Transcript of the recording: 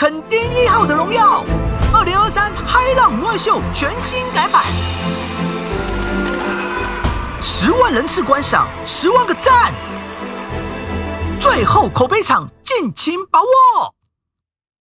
垦丁一号的荣耀。二零二三嗨浪魔秀全新改版。十万人次观赏十万个赞。最后口碑场尽情把握。